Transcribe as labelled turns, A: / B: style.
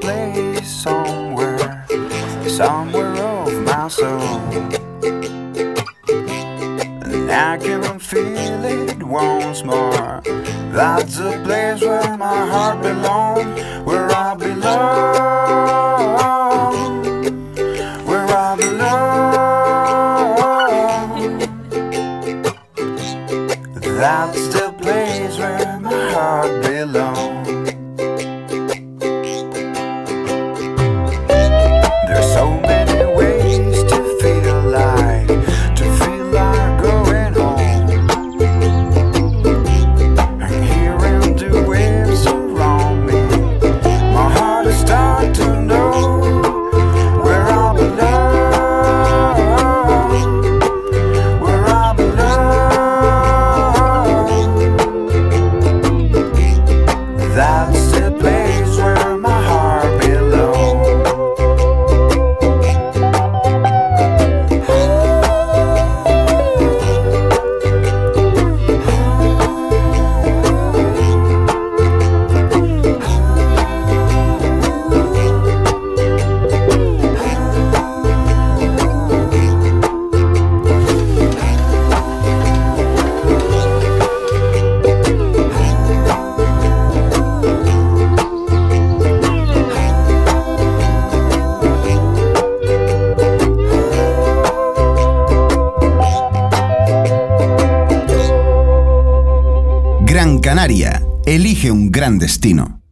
A: place somewhere, somewhere of my soul. And I can feel it once more. That's the place where my heart belongs, where I belong, where I belong. That's
B: Gran Canaria. Elige un gran destino.